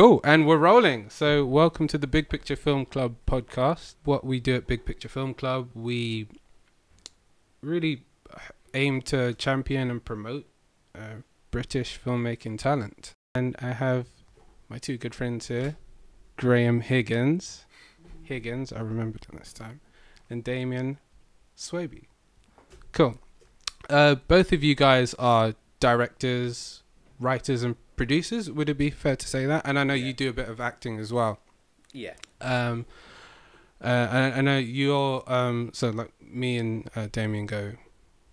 Cool, and we're rolling. So, welcome to the Big Picture Film Club podcast. What we do at Big Picture Film Club, we really aim to champion and promote uh, British filmmaking talent. And I have my two good friends here, Graham Higgins, Higgins, I remembered it this time, and Damien Swaby. Cool. Uh, both of you guys are directors, writers, and producers. Would it be fair to say that? And I know Yeah. you do a bit of acting as well. Yeah. Um, uh, and I know you're um, so like me and uh, Damien go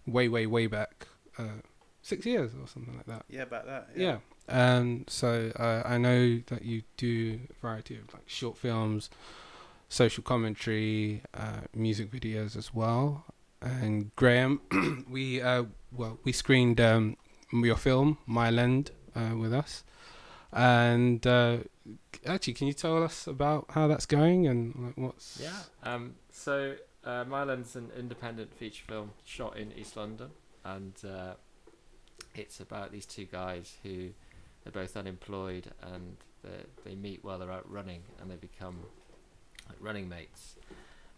way, way, way back, uh, six years or something like that. Yeah, about that. Yeah. Um, so uh, I know that you do a variety of like short films, social commentary, uh, music videos as well. And Graham, we uh, well we screened um, your film Mile End uh, with us, and uh, actually, can you tell us about how that's going and like, what's Yeah. Um, so uh, Mile End's an independent feature film shot in East London, and uh, it's about these two guys who are both unemployed and they they meet while they're out running and they become like running mates.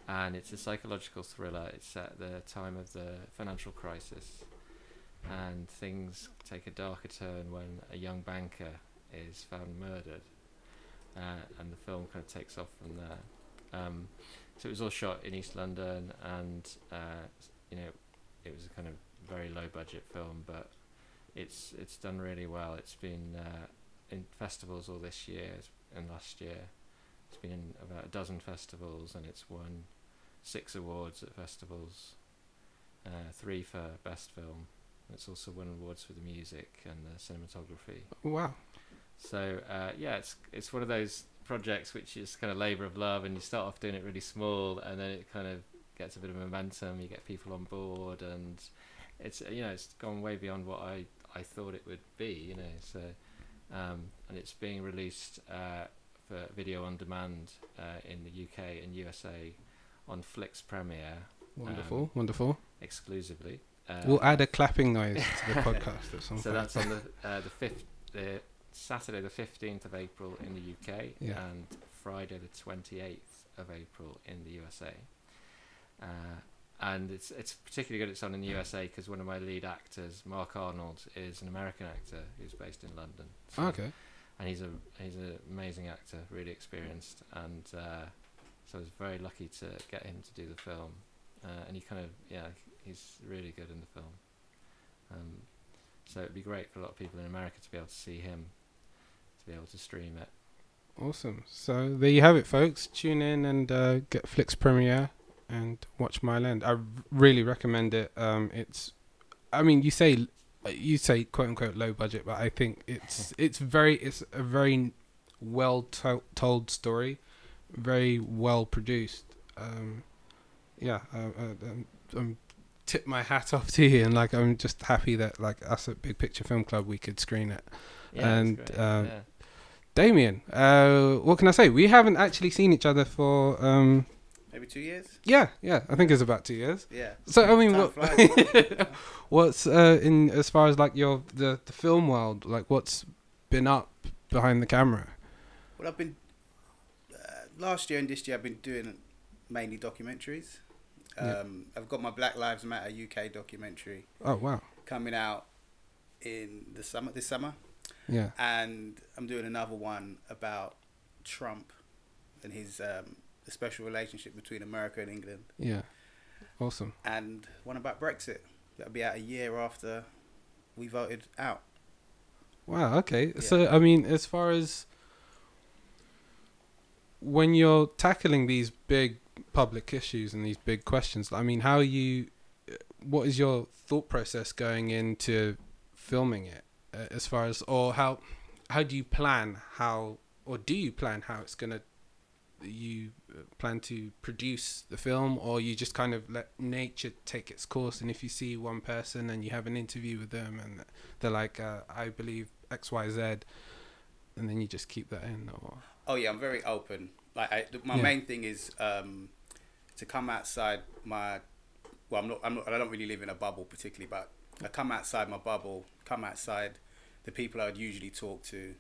And it's a psychological thriller. It's at the time of the financial crisis, and things take a darker turn when a young banker is found murdered, uh, and the film kind of takes off from there. Um, so it was all shot in East London, and uh, you know, it was a kind of very low budget film, but it's it's done really well. It's been uh, in festivals all this year and last year. It's been in about a dozen festivals, and it's won six awards at festivals, uh, three for best film. It's also won awards for the music and the cinematography. wow So uh, yeah, it's it's one of those projects which is kind of labour of love, and you start off doing it really small, and then it kind of gets a bit of momentum. You get people on board, and it's you know it's gone way beyond what I I thought it would be. You know, so um, and it's being released uh, for video on demand uh, in the UK and USA on Flix Premiere wonderful Um, wonderful. exclusively. Uh, We'll add a clapping noise to the podcast at some so point. that's on the uh, the fifth, the Saturday the fifteenth of April in the UK Yeah. and Friday the twenty eighth of April in the USA. Uh, and it's it's particularly good it's on in the USA because one of my lead actors, Mark Arnold, is an American actor who's based in London. So- okay. and he's a he's an amazing actor, really experienced, and uh, so I was very lucky to get him to do the film. Uh, and he kind of yeah, he's really good in the film. Um, so it'd be great for a lot of people in America to be able to see him, to be able to stream it. Awesome. So there you have it, folks. Tune in and uh, get Flix Premiere and watch Mile End. I r- really recommend it. Um, it's, I mean, you say you say quote unquote low budget, but I think it's it's very it's a very well to- told story, very well produced. Um, yeah, uh, uh, um, um, tip my hat off to you, and like I'm just happy that like us at Big Picture Film Club we could screen it. Yeah, And, it's uh, yeah. Damien, uh, what can I say? We haven't actually seen each other for um, Maybe two years. yeah, yeah. I think it's about two years. Yeah. So I mean, what, what's uh, in as far as like your the the film world? Like, what's been up behind the camera? Well, I've been uh, last year and this year. I've been doing mainly documentaries. Yeah. Um, I've got my Black Lives Matter UK documentary Oh wow, coming out in the summer. This summer, yeah, and I'm doing another one about Trump and his um, the special relationship between America and England, yeah, awesome. and one about Brexit. That'll be out a year after we voted out. Wow. Okay. Yeah. So I mean, as far as when you're tackling these big public issues and these big questions, I mean, how are you? What is your thought process going into filming it? Uh, as far as or how how do you plan how or do you plan how it's gonna you uh, plan to produce the film or you just kind of let nature take its course and if you see one person and you have an interview with them and they're like uh, i believe xyz and then you just keep that in or Oh yeah, I'm very open. Like I, my Yeah. main thing is um, to come outside my. Well, I'm not. I'm not. I don't really live in a bubble particularly, but I come outside my bubble. Come outside the people I would usually talk to.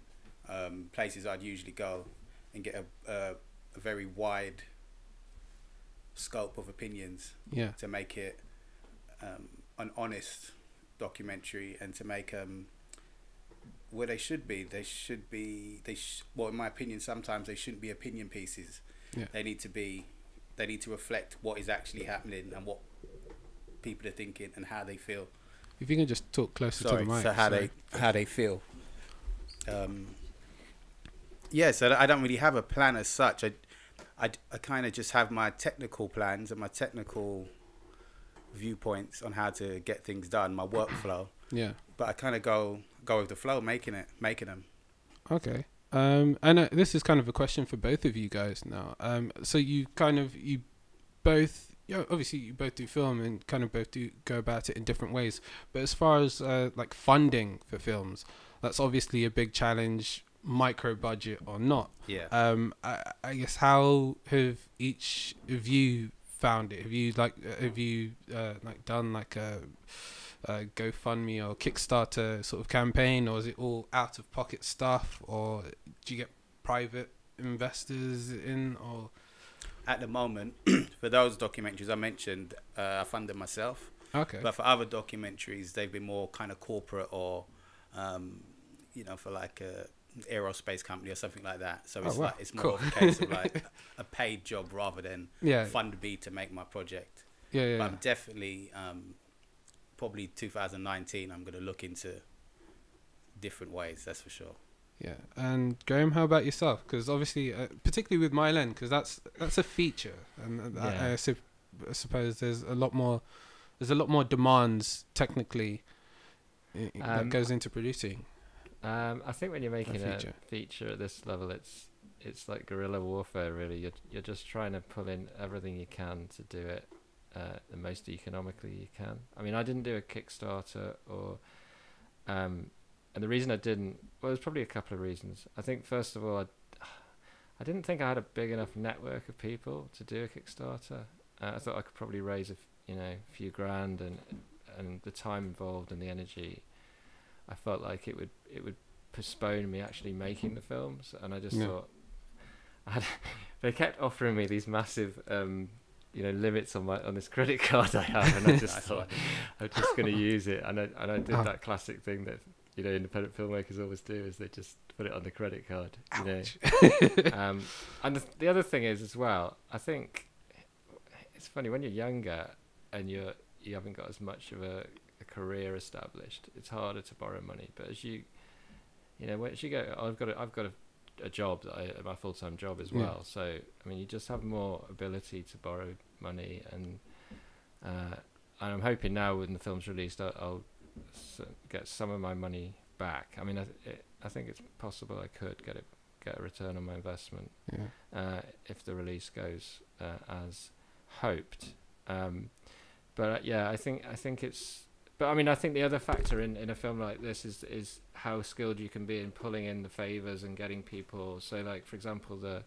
um, places I'd usually go and get a, a, a very wide scope of opinions Yeah. to make it um, an honest documentary and to make um where they should be. They should be they sh- well in my opinion sometimes they shouldn't be opinion pieces. Yeah. They need to be they need to reflect what is actually happening and what people are thinking and how they feel. If you can just talk closer Sorry, to the mic. so how sorry. they how they feel. Um, yeah, so I don't really have a plan as such. I, I, I kind of just have my technical plans and my technical viewpoints on how to get things done, my workflow. Yeah. But I kind of go go with the flow, making it, making them. Okay. Um, and uh, this is kind of a question for both of you guys now. Um, so you kind of you both, you know, obviously you both do film and kind of both do go about it in different ways. But as far as uh, like funding for films, that's obviously a big challenge, micro budget or not. Yeah. Um, I, I guess how have each of you found it? Have you like uh, have you uh, like done like a, a GoFundMe or Kickstarter sort of campaign, or is it all out of pocket stuff, or do you get private investors in, or At the moment, for those documentaries I mentioned, uh, I fund them myself. okay, But for other documentaries, they've been more kind of corporate or, um, you know, for like a aerospace company or something like that. So Oh, it's wow. like it's more Cool. of a case of like a paid job rather than yeah, fund me to make my project. yeah, yeah, But. I'm definitely um, probably 2019. I'm going to look into different ways. That's for sure. Yeah, and Graham, how about yourself? Because obviously, uh, particularly with Mile End, because that's that's a feature, and uh, I, Yeah. I, sup- I suppose there's a lot more, there's a lot more demands technically i- i- that Um, goes into producing. Um, I think when you're making a feature. feature. at this level, it's it's like guerrilla warfare. Really, you're you're just trying to pull in everything you can to do it uh, the most economically you can. I mean, I didn't do a Kickstarter or, um, and the reason I didn't well, there's probably a couple of reasons. I think first of all, I I didn't think I had a big enough network of people to do a Kickstarter. Uh, I thought I could probably raise a f- you know few grand and and the time involved and the energy. I felt like it would it would postpone me actually making the films, and I just Yeah. thought I had, they kept offering me these massive. Um, you know limits on my on this credit card I have, and I just thought. I'm just going to use it, and I and I did Ah. that classic thing that you know independent filmmakers always do is they just put it on the credit card. You know, Ouch. um, and the, the other thing is as well, I think it's funny when you're younger and you're you haven't got as much of a, a career established. It's harder to borrow money, but as you, you know, once you go, I've got a, I've got a, a job that I, my full time job as Yeah. well. So I mean, you just have more ability to borrow money, and uh, and I'm hoping now when the film's released, I'll, I'll get some of my money back. I mean, I, it, I think it's possible I could get it get a return on my investment yeah. uh, if the release goes uh, as hoped. Um, but uh, yeah, I think I think it's. But I mean, I think the other factor in, in a film like this is is how skilled you can be in pulling in the favors and getting people. So, like for example, the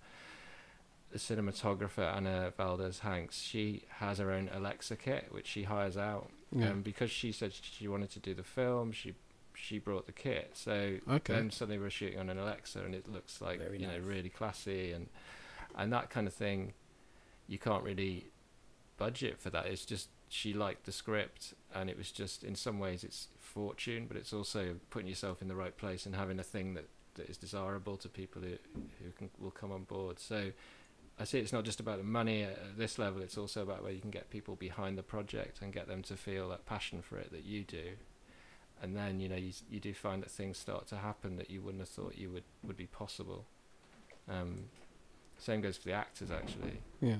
the cinematographer Anna Valdez Hanks, she has her own Alexa kit, which she hires out. Yeah. Um, because she said she wanted to do the film, she she brought the kit. So Okay. then suddenly we're shooting on an Alexa, and it looks like Very you know really classy and and that kind of thing. You can't really budget for that. It's just she liked the script, and it was just in some ways it's fortune, but it's also putting yourself in the right place and having a thing that that is desirable to people who who can will come on board. So. I see it's not just about the money at this level, it's also about where you can get people behind the project and get them to feel that passion for it that you do. And then, you know, you, you do find that things start to happen that you wouldn't have thought you would, would be possible. Um, same goes for the actors, actually. yeah.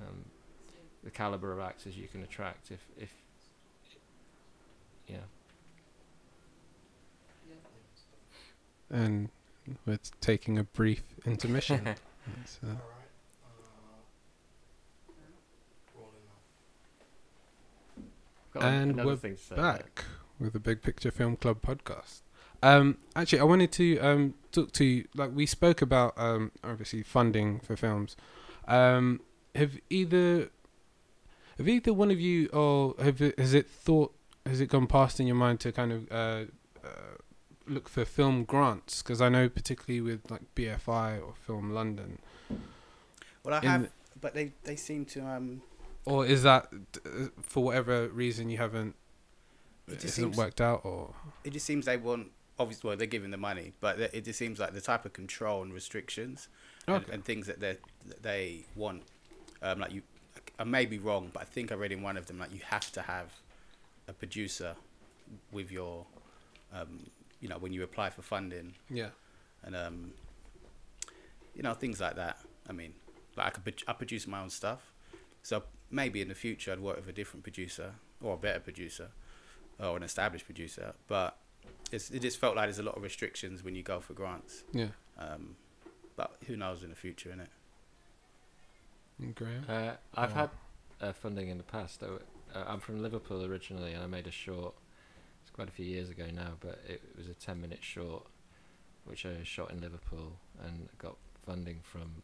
Um, the caliber of actors you can attract if, if yeah. And we're taking a brief intermission. so, Alright. Uh, rolling now. Got an- And we're thing say. back with the Big Picture Film Club podcast. Um, actually, I wanted to um, talk to you. Like we spoke about, um, obviously funding for films. Um, have either have either one of you, or have it, has it thought has it gone past in your mind to kind of uh, uh, look for film grants? Because I know particularly with like BFI or Film London, Well, I have, but they they seem to um. or is that uh, for whatever reason you haven't It it just hasn't worked out or it just seems they want obviously well they're giving the money, but it just seems like the type of control and restrictions and, Okay. and things that they that they want. Um, like you, I may be wrong, but I think I read in one of them like you have to have a producer with your, um, you know, when you apply for funding yeah and um, you know things like that. I mean, like I could I produce my own stuff, so maybe in the future I'd work with a different producer or a better producer or an established producer. But it's, it just felt like there's a lot of restrictions when you go for grants. yeah Um, but who knows in the future, innit? Graham Uh, I've Oh. had uh, funding in the past. I, uh, I'm from Liverpool originally, and I made a short. It's quite a few years ago now, but it, was a ten-minute short, which I shot in Liverpool and got funding from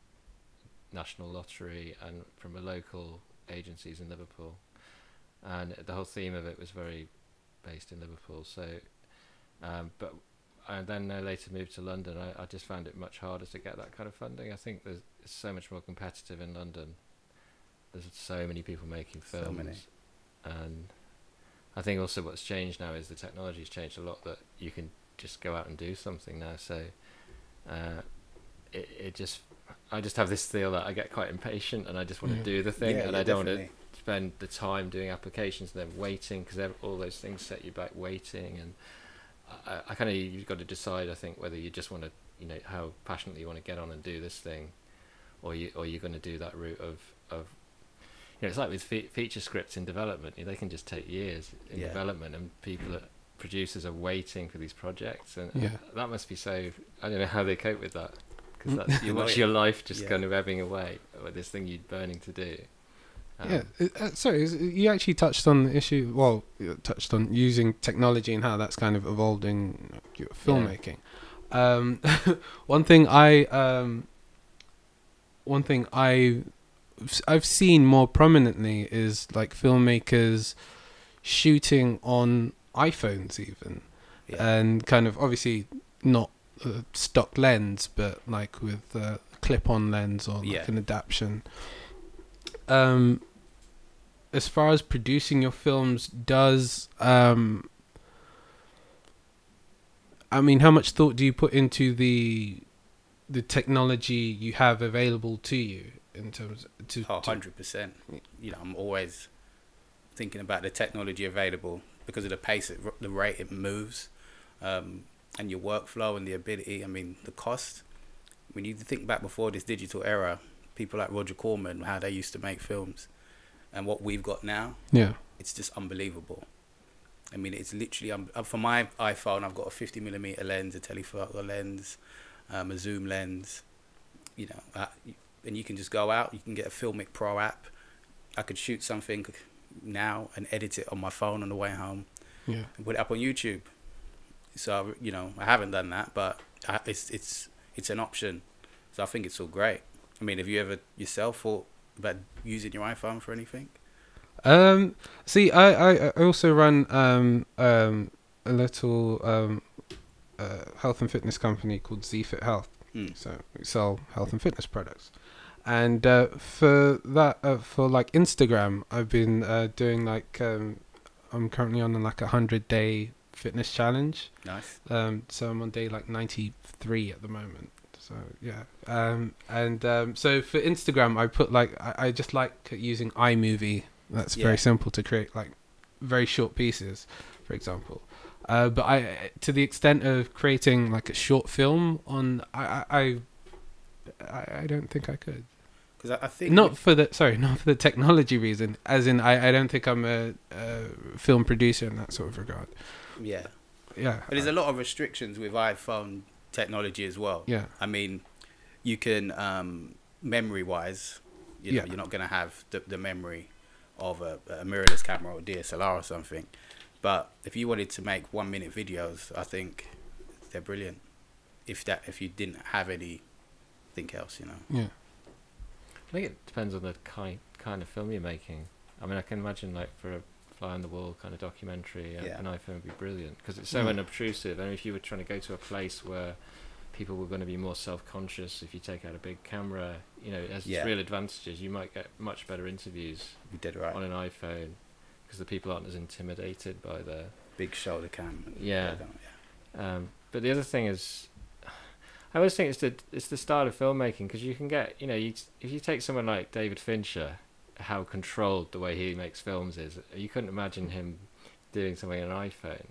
National Lottery and from a local agencies in Liverpool. And the whole theme of it was very based in Liverpool. So, um, but and then I later moved to London. I, I just found it much harder to get that kind of funding. I think there's it's so much more competitive in London. There's so many people making So films, many. and I think also what's changed now is the technology's changed a lot. That you can just go out and do something now. So uh, it it just I just have this feel that I get quite impatient and I just want to do the thing, Yeah, and yeah, I don't want to spend the time doing applications and then waiting because all those things set you back waiting and I, I kind of you've got to decide I think whether you just want to you know how passionately you want to get on and do this thing or you or you're going to do that route of of you know it's like with fe- feature scripts in development you know, they can just take years in Yeah. development and people are, producers are waiting for these projects and Yeah. that must be so I don't know how they cope with that because Mm. that's you watch your life just Yeah. kind of ebbing away with this thing you're burning to do Um, yeah, uh, sorry, you actually touched on the issue. Well, you touched on using technology and how that's kind of evolved in your filmmaking. Um, one thing I, um, one thing I, I've seen more prominently is like filmmakers shooting on iPhones, even, Yeah. and kind of obviously not a stock lens, but like with a clip-on lens or like Yeah. an adaptation. Um, as far as producing your films does, um, I mean, how much thought do you put into the the technology you have available to you in terms to, Oh, to 100%. You know, I'm always thinking about the technology available because of the pace, it, the rate it moves, um, and your workflow and the ability. I mean, the cost. When you think back before this digital era, people like Roger Corman, how they used to make films, and what we've got now, yeah it's just unbelievable. I mean, it's literally um, uh, for my iPhone. I've got a 50 millimeter lens, a telephoto lens, um, a zoom lens. You know, uh, and you can just go out. You can get a Filmic Pro app. I could shoot something now and edit it on my phone on the way home yeah and put it up on YouTube. So you know, I haven't done that, but I, it's it's it's an option. So I think it's all great. I mean, have you ever yourself thought about using your iPhone for anything? Um, see, I, I, also run um, um, a little um, uh, health and fitness company called ZFit Health. Hmm. So we sell health and fitness products, and uh, for that, uh, for like Instagram, I've been uh, doing like um, I'm currently on like a hundred day fitness challenge. Nice. Um, so I'm on day like 93 at the moment. So yeah. Um, and um, so for Instagram, I put like I, I just like using iMovie. That's Yeah. very simple to create like very short pieces, for example. Uh, but I, to the extent of creating like a short film on, I, I, I, I don't think I could. Because I, I think Not for the sorry, not for the technology reason. As in, I, I don't think I'm a, a film producer in that sort of regard. yeah. Yeah. But there's a lot of restrictions with iPhone technology as well. yeah. I mean, you can um, memory wise, you know, Yeah. you're not going to have the, the memory of a, a mirrorless camera or DSLR or something. But if you wanted to make one minute videos, I think they're brilliant. If that if you didn't have anything else, you know. Yeah. I think it depends on the kind kind of film you're making. I mean, I can imagine like for a fly on the wall kind of documentary, Yeah. an iPhone would be brilliant because it's so Mm. unobtrusive. And if you were trying to go to a place where people were going to be more self-conscious, if you take out a big camera, you know, it has Yeah. its real advantages. You might get much better interviews You did right. on an iPhone because the people aren't as intimidated by the Big shoulder cam. Yeah. yeah. Um, but the other thing is, I always think it's the it's the style of filmmaking because you can get you know you, if you take someone like David Fincher, how controlled the way he makes films is, you couldn't imagine him doing something on an iPhone.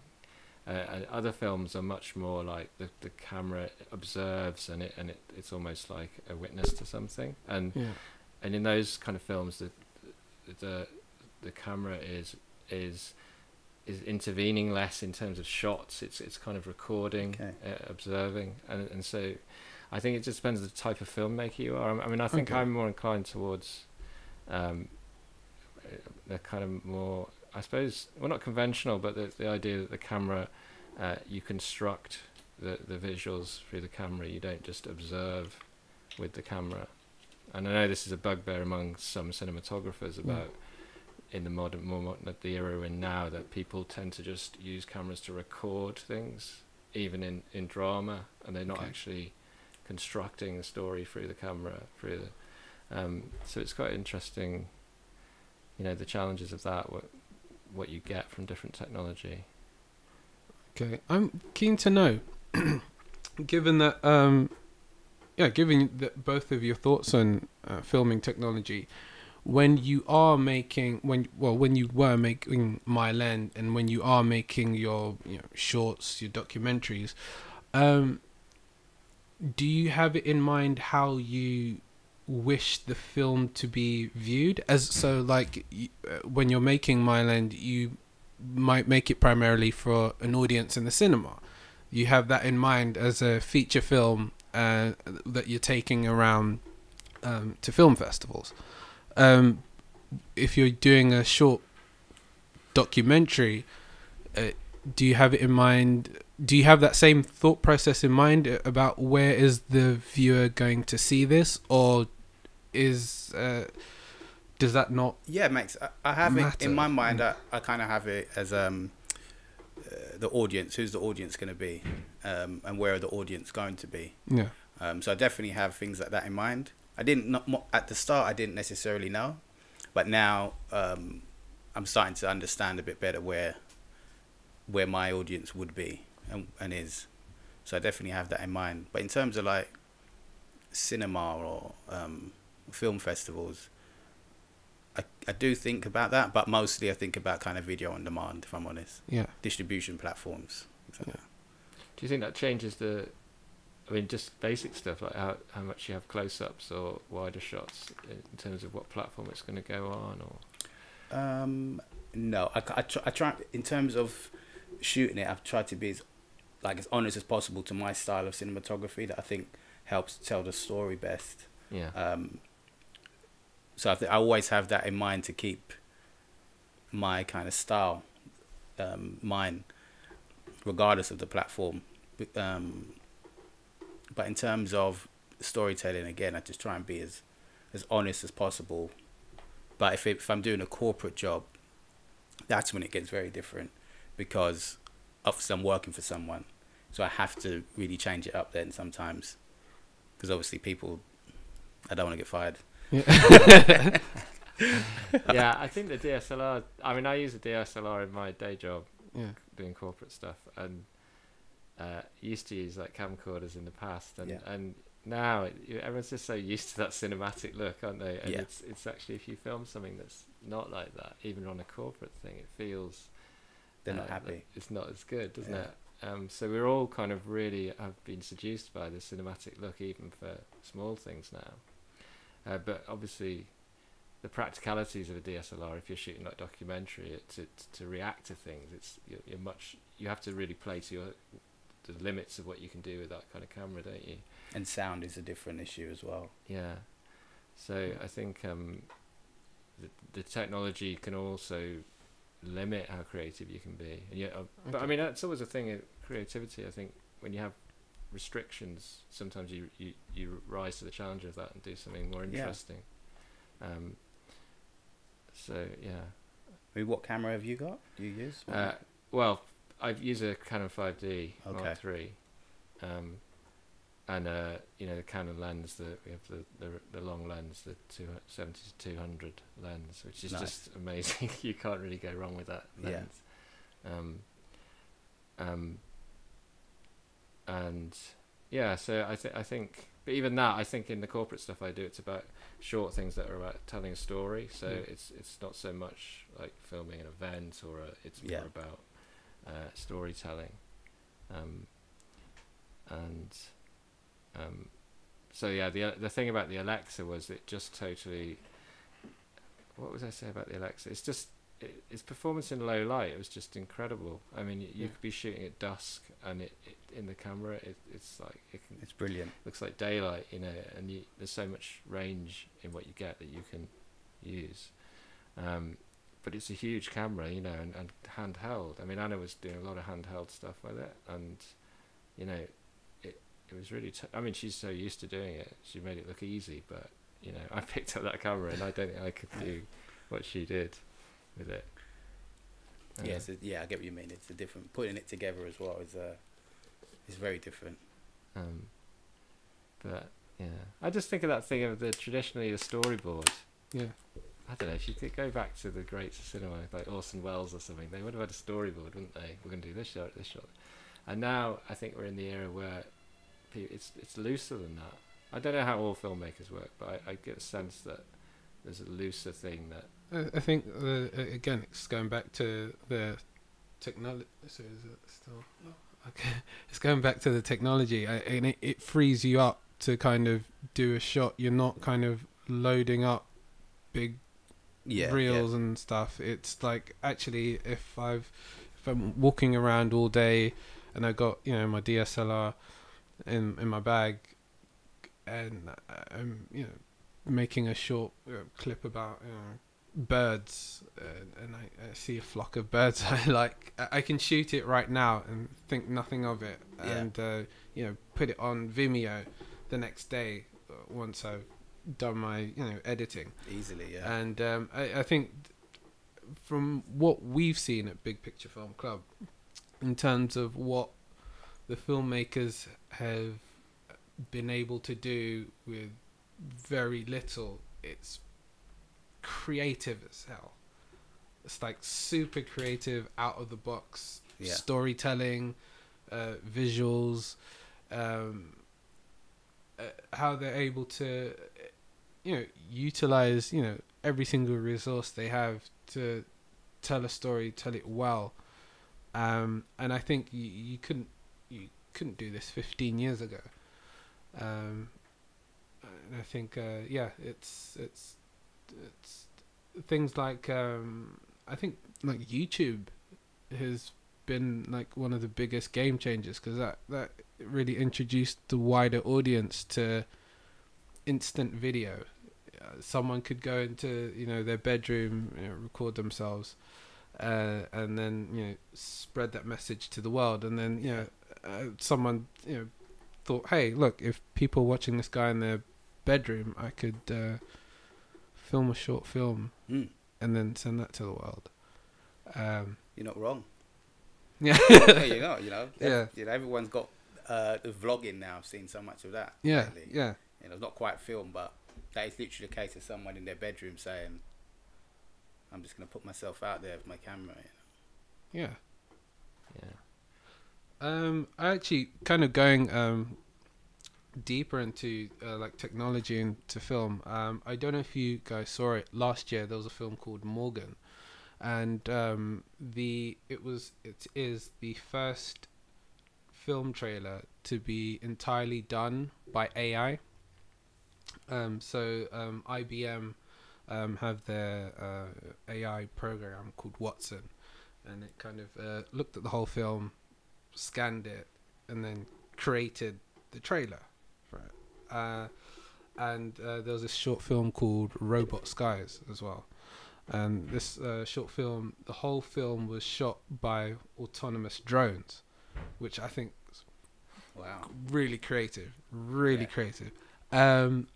Uh, and other films are much more like the the camera observes and it and it it's almost like a witness to something and Yeah. and in those kind of films the the the camera is is is intervening less in terms of shots it's it's kind of recording Okay. uh, observing and and so i think it just depends on the type of filmmaker you are i mean i think Okay. i'm more inclined towards um uh, the kind of more i suppose well not conventional but the the idea that the camera uh, you construct the the visuals through the camera you don't just observe with the camera and I know this is a bugbear among some cinematographers about in the modern, more modern, the era we're in now, that people tend to just use cameras to record things, even in, in drama, and they're not Okay. actually constructing the story through the camera. Through the, um, so it's quite interesting, you know, the challenges of that, what what you get from different technology. Okay, I'm keen to know, given that, um, yeah, given that both of your thoughts on uh, filming technology, when you are making, when well, when you were making Mile End and when you are making your you know shorts, your documentaries, um, do you have it in mind how you wish the film to be viewed? As so, like uh, when you're making Mile End, you might make it primarily for an audience in the cinema. You have that in mind as a feature film uh, that you're taking around um, to film festivals. Um, if you're doing a short documentary, uh, do you have it in mind? Do you have that same thought process in mind about where is the viewer going to see this, or is uh, does that not? Yeah, it makes. I, I have it in my mind. I, I kind of have it as um, uh, the audience. Who's the audience going to be, um, and where are the audience going to be? Yeah. Um, so I definitely have things like that in mind. I didn't not at the start. I didn't necessarily know, but now um, I'm starting to understand a bit better where where my audience would be and, and is. So I definitely have that in mind. But in terms of like cinema or um, film festivals, I, I do think about that, but mostly I think about kind of video on demand, if I'm honest. Yeah. Distribution platforms. So, Yeah. Do you think that changes the? I mean, just basic stuff like how how much you have close-ups or wider shots in terms of what platform it's going to go on, or Um, no, I, I, try, I try in terms of shooting it. I've tried to be as like as honest as possible to my style of cinematography that I think helps tell the story best. yeah, Um, so I, I always have that in mind to keep my kind of style, um, mine, regardless of the platform. But, Um, but in terms of storytelling, again, I just try and be as as honest as possible. But if it, if I'm doing a corporate job, that's when it gets very different because obviously I'm working for someone, so I have to really change it up then sometimes because obviously people, I don't want to get fired. Yeah. yeah. I think the DSLR. I mean, I use a DSLR in my day job yeah. doing corporate stuff, and uh, used to use like camcorders in the past, and Yeah. and now it, everyone's just so used to that cinematic look, aren't they? And Yeah. it's it's actually if you film something that's not like that, even on a corporate thing, it feels They're not uh, happy. It's not as good, doesn't Yeah. it? Um, so we're all kind of really have been seduced by the cinematic look, even for small things now. Uh, but obviously, the practicalities of a DSLR, if you're shooting like documentary, it, to to react to things, it's you're, you're much. You have to really play to your the limits of what you can do with that kind of camera, don't you? And sound is a different issue as well. Yeah. So I think um, the the technology can also limit how creative you can be. And yeah, uh, but I mean that's always a thing creativity. I think when you have restrictions, sometimes you you, you rise to the challenge of that and do something more Yeah. interesting. Um, so yeah, I mean, what camera have you got? Do you use? Uh, well, I use a Canon 5D Okay. Mark III, um, and uh, you know the Canon lens. The we have the the, the long lens, the two seventy to two hundred lens, which is Nice. just amazing. you can't really go wrong with that lens. Yeah. lens. Um, um, and yeah, so I think I think, but even that, I think in the corporate stuff I do, it's about short things that are about telling a story. So Yeah. it's it's not so much like filming an event or a, it's more Yeah. about uh, storytelling. Um, and um, so yeah, the the thing about the Alexa was it just totally. What was I say about the Alexa? It's just its performance in low light. It was just incredible. I mean, you, you Yeah. could be shooting at dusk, and it, it in the camera, it, it's like it can, It's brilliant. looks like daylight, you know, and you, there's so much range in what you get that you can use. Um, but it's a huge camera, you know, and, and handheld. I mean, Anna was doing a lot of handheld stuff with it, and you know, it it was really. T- I mean, she's so used to doing it, she made it look easy. But you know, I picked up that camera, and I don't think I could do what she did with it. Uh, Yes, it, yeah, I get what you mean. It's a different putting it together as well is uh, is very different. Um, but yeah, I just think of that thing of the traditionally the storyboard. Yeah. I don't know if you could go back to the greats of cinema like Orson Welles or something. They would have had a storyboard, wouldn't they? We're going to do this shot, this shot, and now I think we're in the era where it's it's looser than that. I don't know how all filmmakers work, but I, I get a sense that there's a looser thing that I, I think uh, again it's going back to the technology. So is it still? Okay, it's going back to the technology, I, and it, it frees you up to kind of do a shot. You're not kind of loading up big Yeah, reels and stuff. It's like actually if I've if I'm walking around all day and I got you know my DSLR in in my bag and I'm you know making a short uh, clip about you know birds uh, and I, I see a flock of birds I like I can shoot it right now and think nothing of it Yeah. and uh, you know put it on Vimeo the next day uh, once I've done my you know editing easily. Yeah, and um, I, I think from what we've seen at Big Picture Film Club, in terms of what the filmmakers have been able to do with very little, it's creative as hell. It's like super creative, out of the box Yeah. storytelling, uh, visuals, um, uh, how they're able to, you know, utilize you know every single resource they have to tell a story, tell it well. Um, and I think you, you couldn't you couldn't do this 15 years ago. Um, and I think uh, yeah, it's it's things like um, I think like YouTube has been like one of the biggest game changers because that that really introduced the wider audience to instant video. Uh, someone could go into you know their bedroom, you know, record themselves, uh, and then you know spread that message to the world. And then you know uh, someone you know thought, hey, look, if people watching this guy in their bedroom, I could uh, film a short film Mm, and then send that to the world. Um, you're not wrong. yeah, yeah, you know, you know, Yeah. you know, everyone's got uh, the vlogging now. I've seen so much of that. yeah, lately. yeah, You know, it's not quite film, but that is literally a case of someone in their bedroom saying, "I'm just going to put myself out there with my camera." You yeah. yeah. Um, I actually kind of going um deeper into uh, like technology and to film. Um, I don't know if you guys saw it last year. There was a film called Morgan, and um, the it was it is the first film trailer to be entirely done by AI. Um, so um, IBM um, have their uh, AI program called Watson, and it kind of uh, looked at the whole film, scanned it, and then created the trailer. Uh, and uh, there was this short film called Robot Skies as well. And this uh, short film, the whole film was shot by autonomous drones, which I think is? Wow. really creative, really Yeah. creative. Um,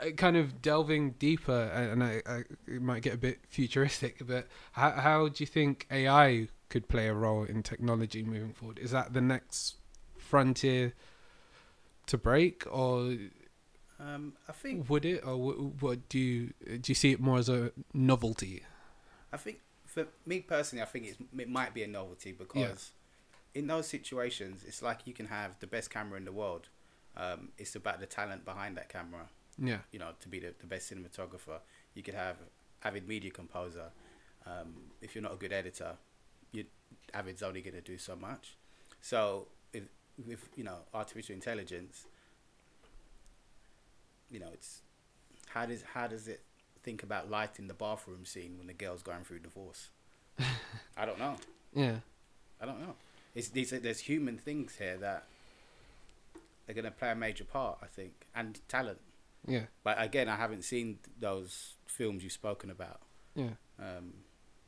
uh, kind of delving deeper, and I, I it might get a bit futuristic, but how how do you think AI could play a role in technology moving forward? Is that the next frontier to break, or Um, I think would it, or what, what do you do? You see it more as a novelty? I think for me personally, I think it's, it might be a novelty because in those situations, it's like you can have the best camera in the world. Um, it's about the talent behind that camera. Yeah, You know, to be the, the best cinematographer, you could have avid media composer. Um, if you're not a good editor, you avid's only going to do so much. So with you know artificial intelligence, you know it's how does how does it think about light in the bathroom scene when the girl's going through divorce? I don't know. yeah, I don't know. It's these there's human things here that they're going to play a major part, I think, and talent. yeah, But again, I haven't seen those films you've spoken about, yeah. um,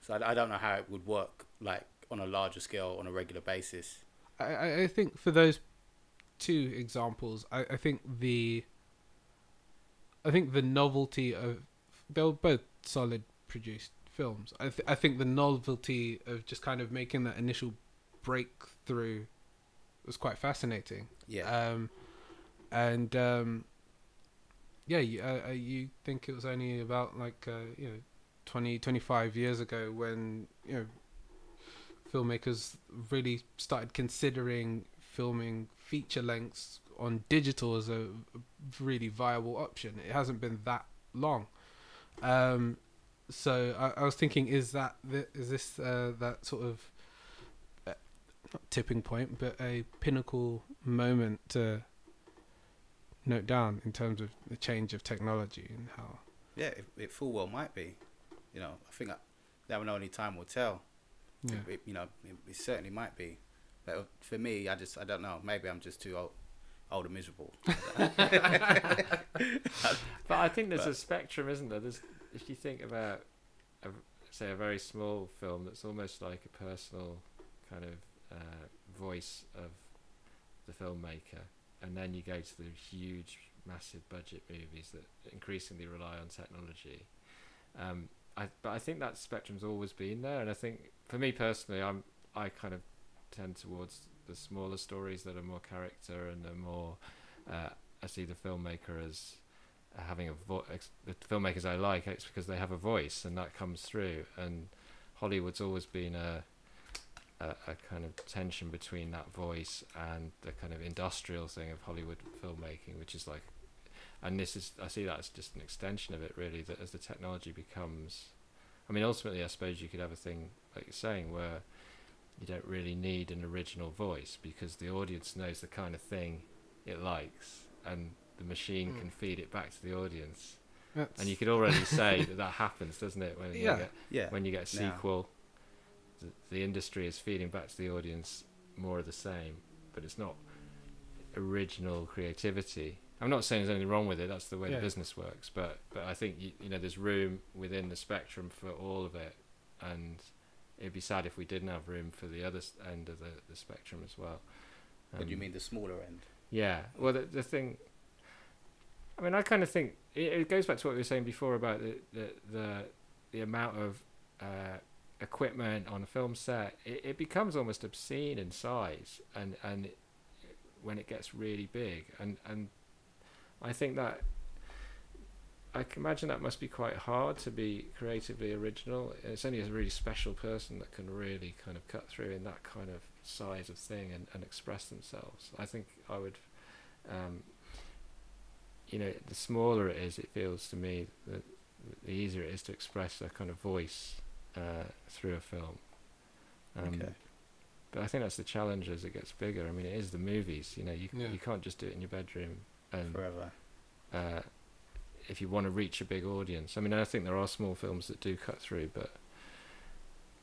so I, I don't know how it would work, like on a larger scale, on a regular basis. I, I think for those two examples, I, I think the I think the novelty of they were both solid produced films. I th- I think the novelty of just kind of making that initial breakthrough was quite fascinating. Yeah, Um, and um, yeah, you, uh, uh, you think it was only about like uh, you know 20, 25 years ago when you know filmmakers really started considering filming feature lengths on digital as a really viable option. It hasn't been that long. Um, so I, I was thinking, is that the, is this uh, that sort of uh, tipping point, but a pinnacle moment to note down in terms of the change of technology and how? yeah, it, it full well might be. You know, I think that one only time will tell. Yeah. It, you know, it, it certainly might be. But for me, I just I don't know. Maybe I'm just too old, old and miserable. But I think there's But- a spectrum, isn't there? There's if you think about, a, say, a very small film that's almost like a personal kind of uh, voice of the filmmaker, and then you go to the huge, massive budget movies that increasingly rely on technology. Um, I, but I think that spectrum's always been there, and I think for me personally, I'm I kind of tend towards the smaller stories that are more character and are more. Uh, I see the filmmaker as having a voice. The filmmakers I like, it's because they have a voice, and that comes through. And Hollywood's always been a, a a kind of tension between that voice and the kind of industrial thing of Hollywood filmmaking, which is like, and this is I see that as just an extension of it, really. That as the technology becomes, I mean, ultimately, I suppose you could have a thing like you're saying where you don't really need an original voice because the audience knows the kind of thing it likes, and the machine Mm. can feed it back to the audience. That's, And you could already say that that happens, doesn't it? When Yeah. you get Yeah, when you get a Now. sequel, the, the industry is feeding back to the audience more of the same, but it's not original creativity. I'm not saying there's anything wrong with it. That's the way Yeah. the business works. But but I think you, you know there's room within the spectrum for all of it, and it'd be sad if we didn't have room for the other end of the, the spectrum as well. what do you Um, mean the smaller end? yeah. Well, the, the thing. I mean, I kind of think it, it goes back to what we were saying before about the the the, the amount of uh, equipment on a film set. It, it becomes almost obscene in size, and and it, when it gets really big, and and I think that. I can imagine that must be quite hard to be creatively original. It's only a really special person that can really kind of cut through in that kind of size of thing and, and express themselves. I think I would, um, you know, the smaller it is, it feels to me that the easier it is to express a kind of voice uh, through a film. Um, okay. But I think that's the challenge as it gets bigger. I mean, it is the movies. You know, you Yeah. you can't just do it in your bedroom and Forever. uh, if you want to reach a big audience. I mean, I think there are small films that do cut through, but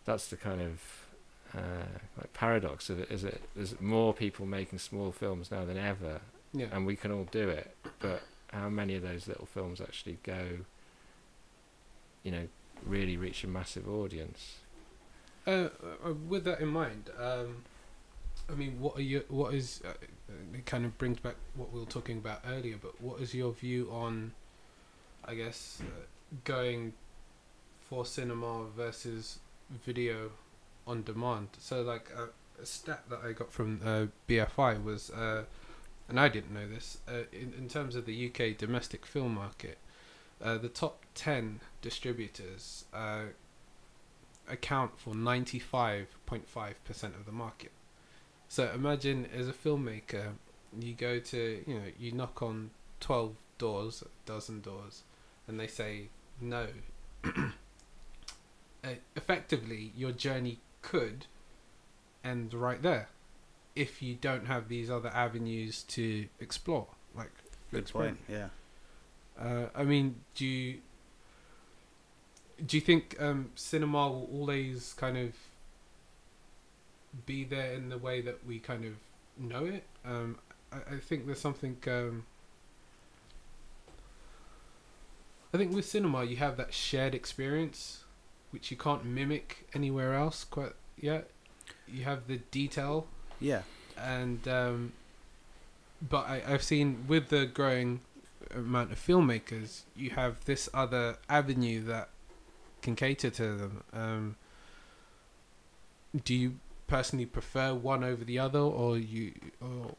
that's the kind of uh, like paradox of it. Is it there's more people making small films now than ever, yeah. and we can all do it. But how many of those little films actually go? You know, really reach a massive audience. Uh, uh, with that in mind, um, I mean, what are your what is uh, it kind of brings back what we were talking about earlier, but what is your view on I guess, uh, going for cinema versus video on demand. So, like a, stat that I got from uh, BFI was, uh, and I didn't know this, uh, in in terms of the UK domestic film market, uh, the top ten distributors uh, account for ninety five point five percent of the market. So imagine as a filmmaker, you go to you know you knock on twelve doors, a dozen doors, and they say no. uh, effectively, your journey could end right there if you don't have these other avenues to explore. Like, Good experiment. point. Yeah. Uh, I mean, do you do you think um, cinema will always kind of be there in the way that we kind of know it? Um, I, I think there's something. Um, I think with cinema, you have that shared experience, which you can't mimic anywhere else quite yet. You have the detail Yeah. and um, but I, I've seen with the growing amount of filmmakers, you have this other avenue that can cater to them. Um, do you personally prefer one over the other, or you? Or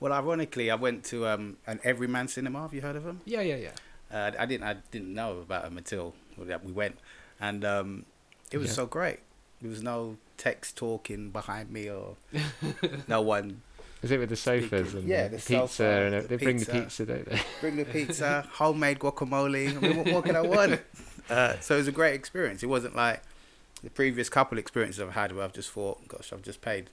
Well, ironically, I went to um, an Everyman Cinema. Have you heard of them? yeah, yeah, yeah. Uh, I didn't. I didn't know about them until we went, and um, it was Yeah. so great. There was no text talking behind me or no one Is it with the sofas Speaking- and yeah, the, the pizza sofa, and the it- they bring the pizza. pizza, don't they? bring the pizza, homemade guacamole. I mean, what more can I want? Uh, so it was a great experience. It wasn't like the previous couple experiences I've had where I've just thought, gosh, I've just paid,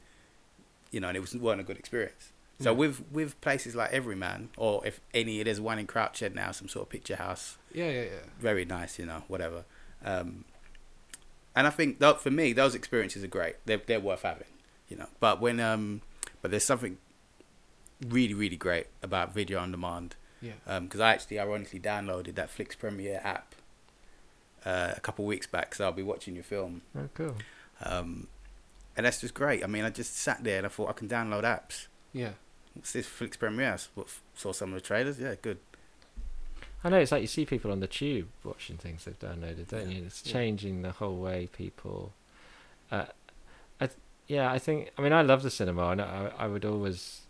you know, and it was weren't a good experience. So Yeah. with with places like Everyman, or if any, there's one in Crouch End now, some sort of picture house, Yeah, yeah, yeah. very nice, you know, whatever. Um, and I think that for me, those experiences are great. They're they're worth having, you know. But when um, but there's something really really great about video on demand Yeah. because I actually ironically downloaded that Flix Premiere app uh, a couple of weeks back, so I'll be watching your film, oh, cool. um, and that's just great. I mean, I just sat there and I thought I can download apps. Yeah. What's this Flix Premiere? I saw some of the trailers. Yeah, good. I know it's like you see people on the tube watching things they've downloaded, don't Yeah. you? It's changing the whole way people. Uh, I th- yeah, I think. I mean, I love the cinema, and I I would always.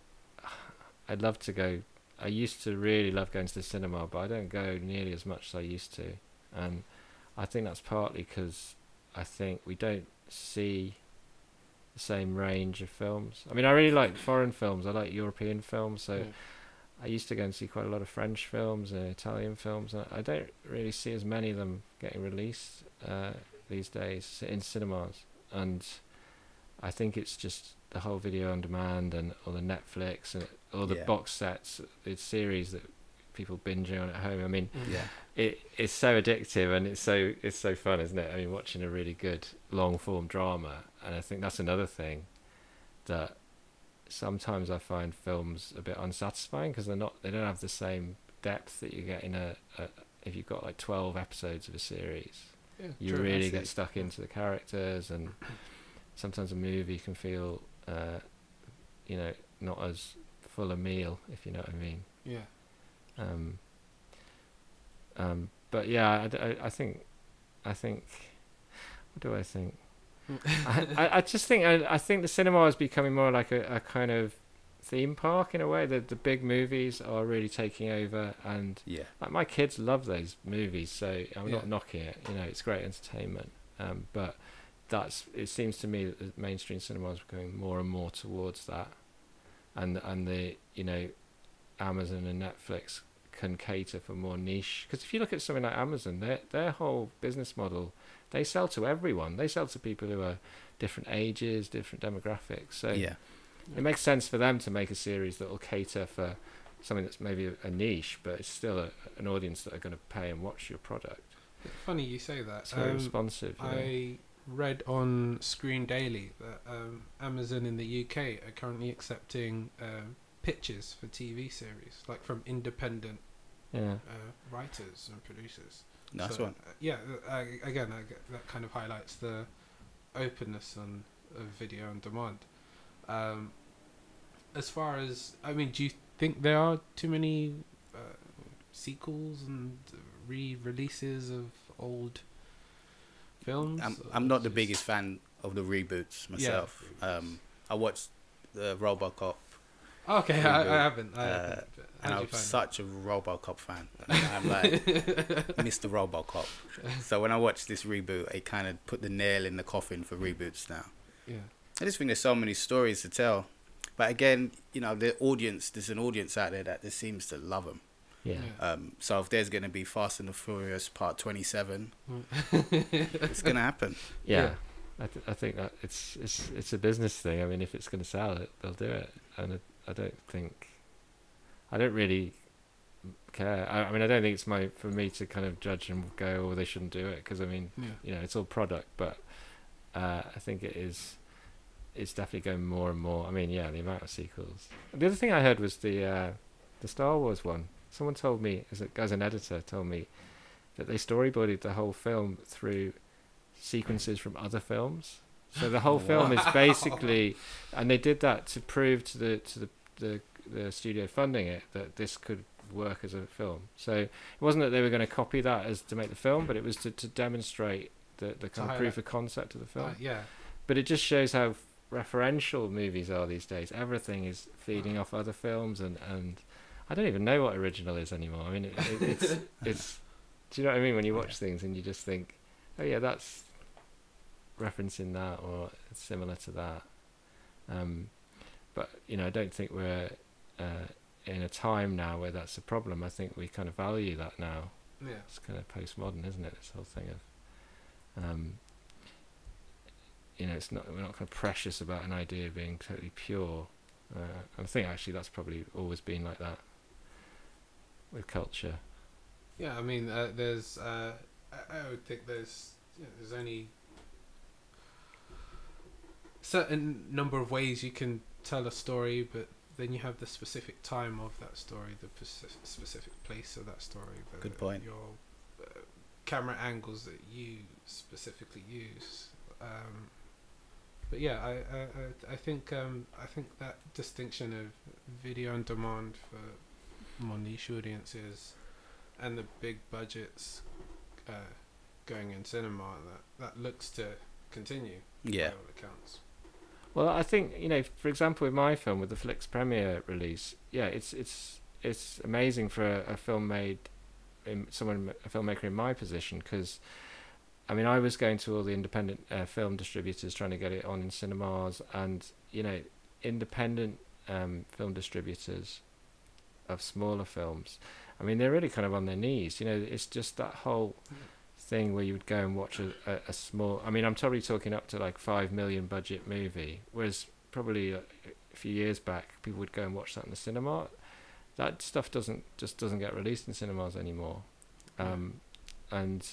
I'd love to go. I used to really love going to the cinema, but I don't go nearly as much as I used to, and I think that's partly because I think we don't see the same range of films. I mean, I really like foreign films. I like European films, so. yeah. I used to go and see quite a lot of French films and Italian films, and I don't really see as many of them getting released uh, these days in cinemas. And I think it's just the whole video on demand and all the Netflix and all the Yeah. box sets, the series that people binging on at home. I mean, Mm. Yeah, it it's so addictive and it's so it's so fun, isn't it? I mean, watching a really good long form drama, and I think that's another thing that sometimes I find films a bit unsatisfying because they're not they don't have the same depth that you get in a, a if you've got like twelve episodes of a series. Yeah, You really get stuck into the characters, and sometimes a movie can feel, uh, you know, not as full a meal if you know what I mean. Yeah. Um, um, but yeah, I, I- I think, I think, what do I think? I, I, I just think I, I think the cinema is becoming more like a, a kind of theme park in a way. The the big movies are really taking over, and yeah, like my kids love those movies, so I'm Yeah. not knocking it. You know, it's great entertainment. Um, but that's it seems to me that the mainstream cinema is going more and more towards that, and and the you know, Amazon and Netflix can cater for more niche. Because if you look at something like Amazon, their their whole business model, they sell to everyone. They sell to people who are different ages, different demographics. So yeah, it makes sense for them to make a series that will cater for something that's maybe a, a niche, but it's still a, an audience that are going to pay and watch your product. Funny you say that. It's very Um, responsive. You know? I read on Screen Daily that um, Amazon in the UK are currently accepting um, pitches for TV series, like from independent yeah. uh, writers and producers. nice So, one. uh, yeah, uh, again, I get, that kind of highlights the openness on of video on demand. Um, as far as I mean, do you think there are too many uh, sequels and re-releases of old films? I'm, I'm not the just- biggest fan of the reboots myself. Um, I watched the RoboCop, Okay, I, I haven't. I uh, haven't but and how'd I'm you find such a RoboCop fan. I'm like Mr. RoboCop. So when I watched this reboot, it kind of put the nail in the coffin for reboots now. Yeah. I just think there's so many stories to tell. But again, you know, the audience, there's an audience out there that just seems to love them. Yeah. Um, so if there's going to be Fast and the Furious Part 27, it's going to happen. Yeah. Yeah. I, th- I think that it's it's it's a business thing. I mean, if it's going to sell it, they'll do it. And I, I don't think, I don't really care. I, I mean, I don't think it's my for me to kind of judge and go, oh, they shouldn't do it because I mean, yeah. you know, it's all product. But uh, I think it is, it's definitely going more and more. I mean, yeah, the amount of sequels. The other thing I heard was the uh, the Star Wars one. Someone told me, as a, as an editor, told me that they storyboarded the whole film through sequences from other films. So the whole film is basically, and they did that to prove to the to the, the the studio funding it that this could work as a film. So it wasn't that they were going to copy that as to make the film, but it was to, to demonstrate the the kind of proof of concept of the film. Uh, yeah. But it just shows how referential movies are these days. Everything is feeding off other films, and and I don't even know what original is anymore. I mean, it, it, it's it's. Do you know what I mean? When you watch things and you just think, oh yeah, that's referencing that or similar to that. Um, but you know, I don't think we're uh, in a time now where that's a problem. I think we kind of value that now. Yeah. It's kind of postmodern, isn't it? This whole thing of, um, you know, it's not we're not kind of precious about an idea being totally pure. Uh, and I think actually that's probably always been like that with culture. Yeah, I mean, uh, there's. Uh, I, I would think there's. You know, there's only certain number of ways you can tell a story, but then you have the specific time of that story, the specific place of that story. the- Good point. Your uh, camera angles that you specifically use. Um, but yeah, I I, I, think um, I think that distinction of video on demand for more niche audiences and the big budgets uh, going in cinema that that looks to continue. Yeah. by all accounts. Well, I think you know, for example, with my film with the Flix premiere release, yeah, it's it's it's amazing for a, a film made, in someone a filmmaker in my position because, I mean, I was going to all the independent uh, film distributors trying to get it on in cinemas, and you know, independent um, film distributors of smaller films, I mean, they're really kind of on their knees. You know, it's just that whole thing where you would go and watch a, a, a small I mean I'm probably talking up to like five million budget movie whereas probably a, a few years back people would go and watch that in the cinema. That stuff doesn't just doesn't get released in cinemas anymore. Um, and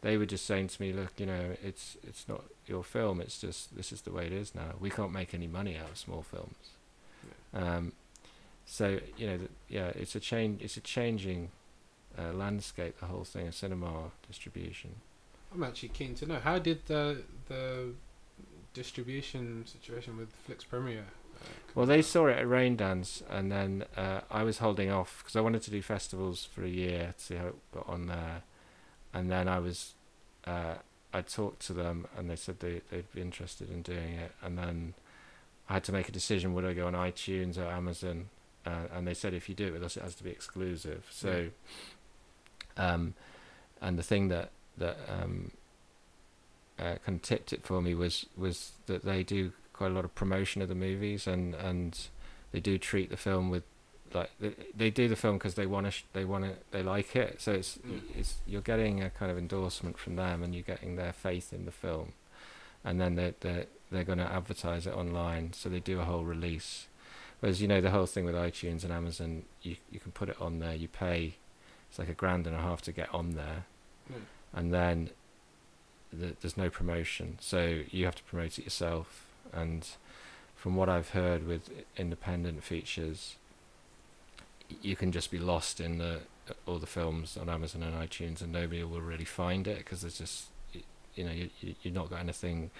they were just saying to me look you know it's it's not your film it's just this is the way it is now. We can't make any money out of small films. Um, so you know th- yeah it's a change it's a changing uh, landscape, the whole thing of cinema distribution. I'm actually keen to know how did the the distribution situation with Flix Premiere. Uh, Well, they about? saw it at Raindance, and then uh, I was holding off because I wanted to do festivals for a year to see how it got on there, and then I was, uh, I talked to them, and they said they they'd be interested in doing it, and then I had to make a decision: would I go on iTunes or Amazon? Uh, and they said if you do it with us, it has to be exclusive. So, um, and the thing that that um, uh, kind of tipped it for me was was that they do quite a lot of promotion of the movies and and they do treat the film with like they, they do the film because they want to sh- they want to they like it. So it's Mm. it's you're getting a kind of endorsement from them and you're getting their faith in the film. And then they they they're going to advertise it online. So they do a whole release. Whereas you know the whole thing with iTunes and Amazon you you can put it on there you pay it's like a grand and a half to get on there Mm. and then the, there's no promotion, so you have to promote it yourself. And from what I've heard with independent features, you can just be lost in the all the films on Amazon and iTunes, and nobody will really find it because there's just you know you you- you've not got anything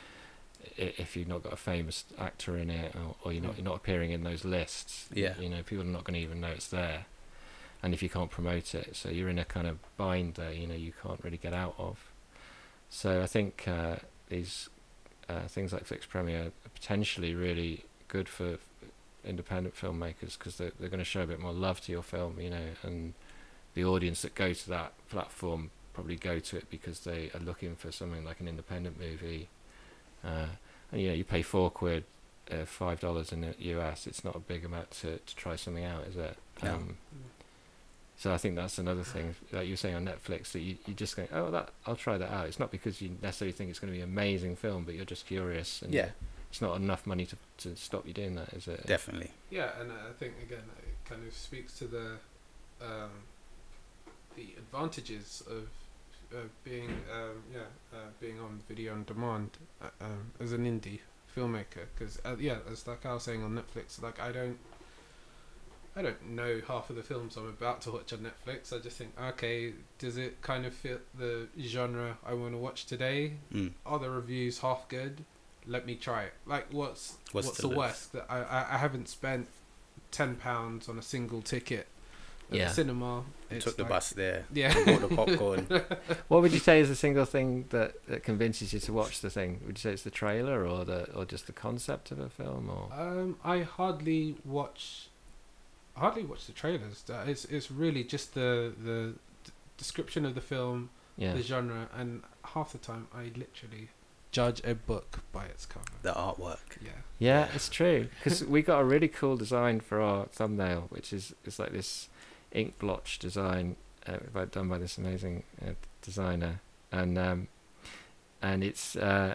if you've not got a famous actor in it or, or you're not Mm. you're not appearing in those lists Yeah. you know people are not going to even know it's there and if you can't promote it, so you're in a kind of bind there. You know, you can't really get out of. So I think uh, these uh, things like Flix Premiere are potentially really good for independent filmmakers because they're, they're going to show a bit more love to your film, you know, and the audience that go to that platform probably go to it because they are looking for something like an independent movie. Uh, and you know, you pay four quid, uh, five dollars in the US. It's not a big amount to, to try something out, is it? No. Um, so I think that's another thing, like you were saying on Netflix, that you you just go, oh, that I'll try that out. It's not because you necessarily think it's going to be an amazing film, but you're just curious, and Yeah, it's not enough money to to stop you doing that, is it? definitely. Yeah, and I think again it kind of speaks to the um, the advantages of uh, being um, yeah uh, being on video on demand uh, um, as an indie filmmaker because uh, yeah as like I was saying on Netflix like I don't I don't know half of the films I'm about to watch on Netflix I just think okay does it kind of fit the genre I want to watch today Mm. are the reviews half good? Let me try it. Like, what's What's what's, to the worst that I, I I haven't spent ten pounds on a single ticket at Yeah. the cinema. It's Took the like- bus there. Yeah. Bought the popcorn. What would you say is the single thing that, that convinces you to watch the thing? Would you say it's the trailer or the or just the concept of a film or? Um, I hardly watch, hardly watch the trailers. It's it's really just the the d- description of the film, Yeah. the genre, and half the time I literally judge a book by its cover. the artwork. Yeah. Yeah, it's true because we got a really cool design for our thumbnail, which is it's like this ink blotch design uh, done by this amazing uh, designer, and um, and it's uh,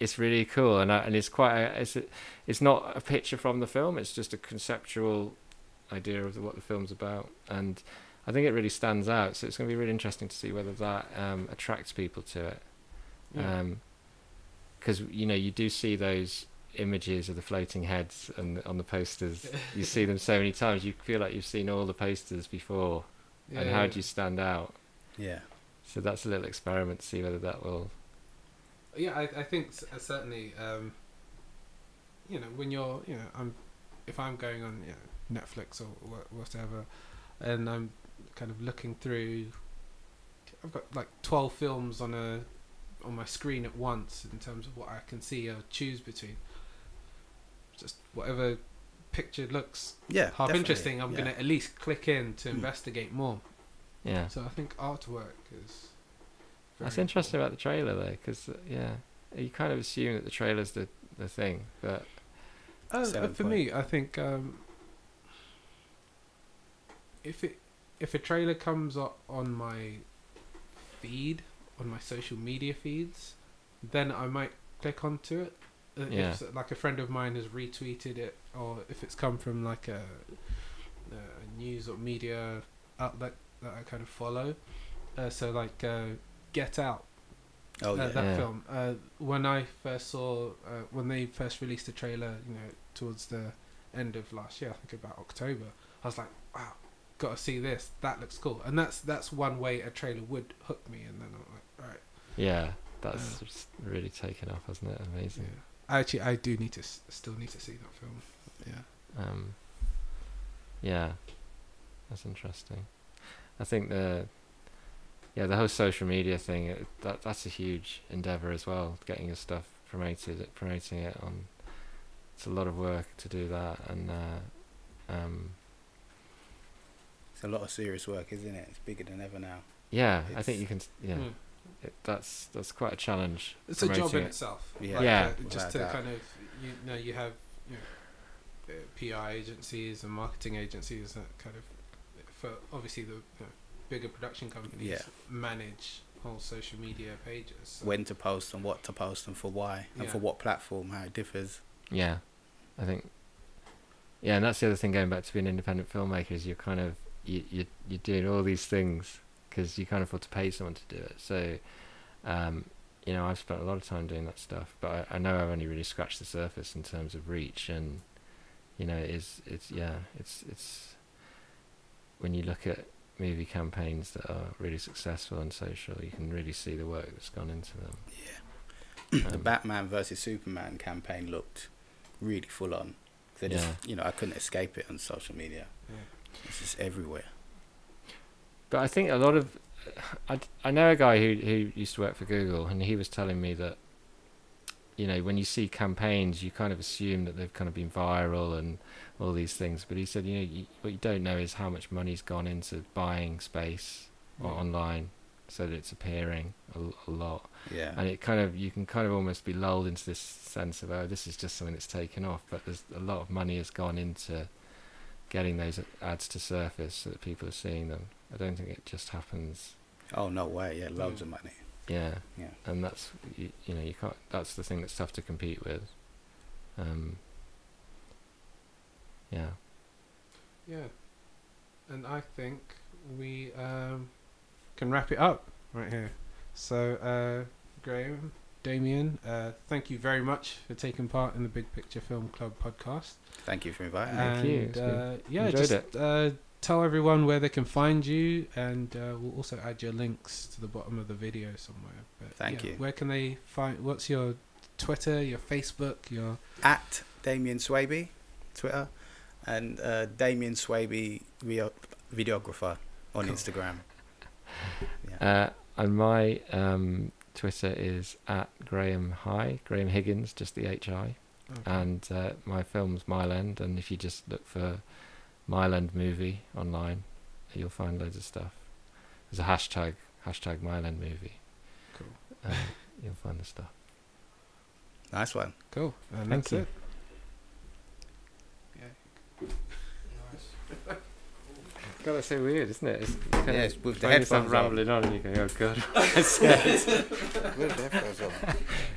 it's really cool, and I, and it's quite a, it's a, it's not a picture from the film; it's just a conceptual idea of what the film's about, and I think it really stands out. So it's going to be really interesting to see whether that um, attracts people to it Yeah. because you know you do see those images of the floating heads and on the posters you see them so many times you feel like you've seen all the posters before and how Yeah. do you stand out Yeah. so that's a little experiment to see whether that will yeah, I, I think s- certainly, um, you know, when you're, you know, I'm, if I'm going on, you know, Netflix or whatever, and I'm kind of looking through, I've got like twelve films on a, on my screen at once in terms of what I can see or choose between. Just whatever picture looks Yeah. half definitely. interesting, I'm yeah. gonna at least click in to Mm. investigate more. yeah So I think artwork is. that's interesting important. about the trailer though because yeah you kind of assume that the trailer's the the thing but Uh, uh, for point. me, I think um, if it if a trailer comes up on my feed on my social media feeds, then I might click onto it. Uh, Yeah. If like a friend of mine has retweeted it, or if it's come from like a, a news or media outlet that I kind of follow. Uh, so like uh, Get Out Oh uh, yeah. that Yeah. film. Uh, when I first saw, uh, when they first released the trailer, you know, towards the end of last year, I think about October, I was like, wow, gotta see this. That looks cool. And that's that's one way a trailer would hook me. And then I'm like, all right, yeah that's Yeah. really taken off hasn't it Amazing. yeah. amazing Actually, I do need to s- still need to see that film. Yeah. Um, yeah, that's interesting. I think the yeah the whole social media thing it, that that's a huge endeavor as well. Getting your stuff promoted, promoting it on. It's a lot of work to do that, and uh, um, It's a lot of serious work, isn't it? It's bigger than ever now. yeah, I think you can. Yeah, Mm. it, that's that's quite a challenge. It's a job in it. itself. Yeah. Like, Yeah. uh, just to doubt. kind of you know you have you know, uh, PR agencies and marketing agencies that kind of for obviously the you know, bigger production companies Yeah. manage whole social media pages. so- When to post and what to post and for why and Yeah. for what platform, how it differs. Yeah, I think. Yeah, and that's the other thing. Going back to being independent filmmakers, you're kind of you you you're doing all these things because you can't afford to pay someone to do it. So, um, you know, I've spent a lot of time doing that stuff, but I, I know I've only really scratched the surface in terms of reach, and you know, it's it's yeah, it's it's when you look at movie campaigns that are really successful and social, you can really see the work that's gone into them. Yeah. The Um, Batman versus Superman campaign looked really full on. They just, Yeah. you know, I couldn't escape it on social media. Yeah. It's just everywhere. but I think a lot of I, I know a guy who who used to work for Google, and he was telling me that you know when you see campaigns, you kind of assume that they've kind of been viral and all these things. But he said, you know, you, what you don't know is how much money's gone into buying space or online, so that it's appearing a, a lot. Yeah. And it kind of you can kind of almost be lulled into this sense of oh, this is just something that's taken off, but there's a lot of money has gone into getting those ads to surface so that people are seeing them. I don't think it just happens oh no way! Yeah, loads Mm. of money. yeah, Yeah. and that's you, you know you can't. That's the thing that's tough to compete with. Um, yeah, Yeah. And I think we um, can wrap it up right here. So, uh, Graham, Damien, uh, thank you very much for taking part in the Big Picture Film Club podcast. Thank you for inviting me. Thank you. Uh, yeah, enjoyed just uh, tell everyone where they can find you, and uh, we'll also add your links to the bottom of the video somewhere. But Thank yeah, you. Where can they find? What's your Twitter, your Facebook, your At Damien Swaby, Twitter, and uh, Damien Swaby video- videographer on Cool. Instagram. Yeah. uh, and my um, Twitter is at Graham High, Graham Higgins, just the H I. okay. and uh, my film's Mile End, and if you just look for Mile End movie online, you'll find loads of stuff. There's a hashtag hashtag Mile End movie. Cool. Um, you'll find the stuff. Nice one. cool. And Thank that's you. it. Yeah. God, that's so weird, isn't it? It's kind Yeah, it's with the headphones on. rambling on, and you go, "Oh God." With the headphones on.